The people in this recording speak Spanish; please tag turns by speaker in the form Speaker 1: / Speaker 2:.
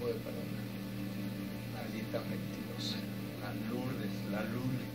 Speaker 1: puede perdonar. Maldita mentirosa. La Lourdes, la Lourdes.